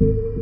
you.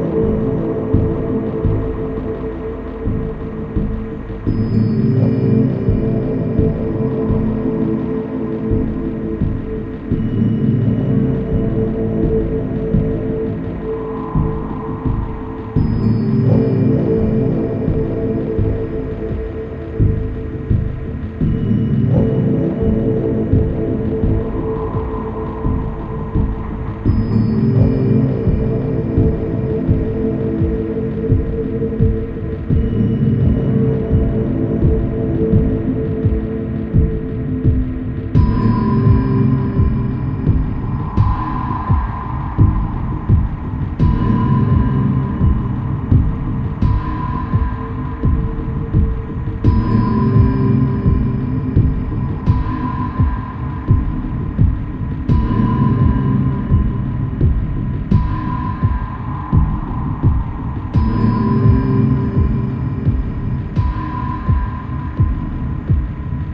Thank you.